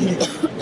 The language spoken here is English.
you.